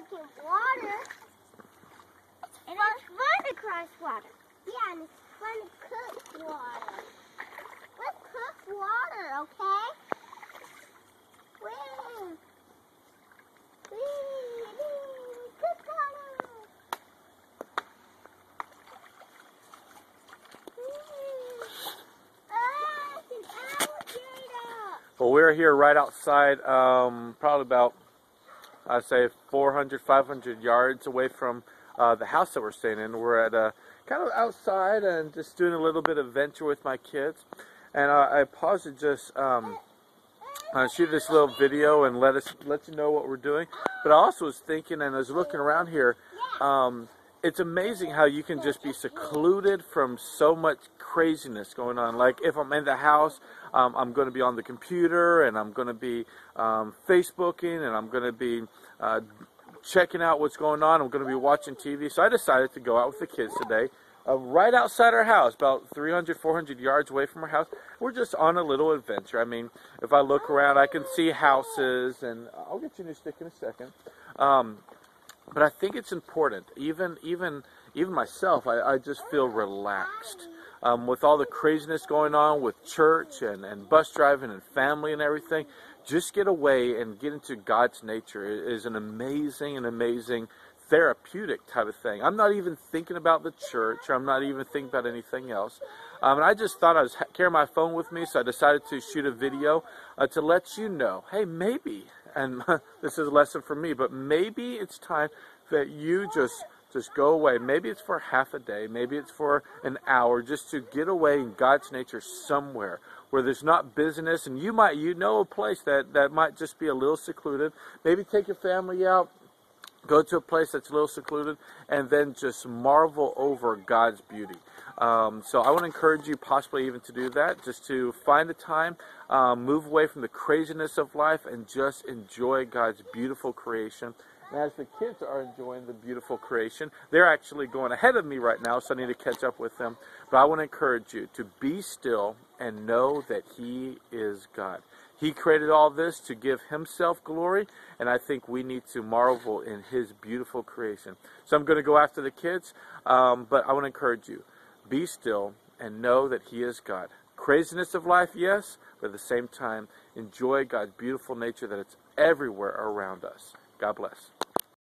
look at water. And it's fun to cross water. Yeah, and it's fun to cook water. Let's cook water, okay? Woo! Wee, wee, cook water. Wee. Ah, it's an alligator. Well, we're here right outside, um, probably about, I'd say 400, 500 yards away from uh, the house that we're staying in. We're at a kind of outside and just doing a little bit of adventure with my kids. And uh, I paused to just um, uh, shoot this little video and let us let you know what we're doing. But I also was thinking and I was looking around here. Um, it's amazing how you can just be secluded from so much craziness going on. Like if I'm in the house, um, I'm going to be on the computer and I'm going to be um, Facebooking and I'm going to be uh, checking out what's going on. I'm going to be watching TV. So I decided to go out with the kids today. Uh, right outside our house, about 300, 400 yards away from our house. We're just on a little adventure. I mean, if I look around, I can see houses, and I'll get you a new stick in a second. Um, but I think it's important. Even even even myself, I, I just feel relaxed um, with all the craziness going on with church and, and bus driving and family and everything. Just get away and get into God's nature It is an amazing and amazing therapeutic type of thing. I'm not even thinking about the church. Or I'm not even thinking about anything else. Um, and I just thought I was carrying my phone with me, so I decided to shoot a video uh, to let you know, hey, maybe, and this is a lesson for me, but maybe it's time that you just just go away. Maybe it's for half a day, maybe it's for an hour, just to get away in God's nature somewhere where there's not business, and you might you know a place that that might just be a little secluded. Maybe take your family out go to a place that's a little secluded and then just marvel over God's beauty. Um, so I want to encourage you possibly even to do that, just to find a time, um, move away from the craziness of life and just enjoy God's beautiful creation. And as the kids are enjoying the beautiful creation, they're actually going ahead of me right now, so I need to catch up with them. But I want to encourage you to be still and know that He is God. He created all this to give himself glory, and I think we need to marvel in his beautiful creation. So I'm going to go after the kids, um, but I want to encourage you be still and know that he is God. Craziness of life, yes, but at the same time, enjoy God's beautiful nature that it's everywhere around us. God bless.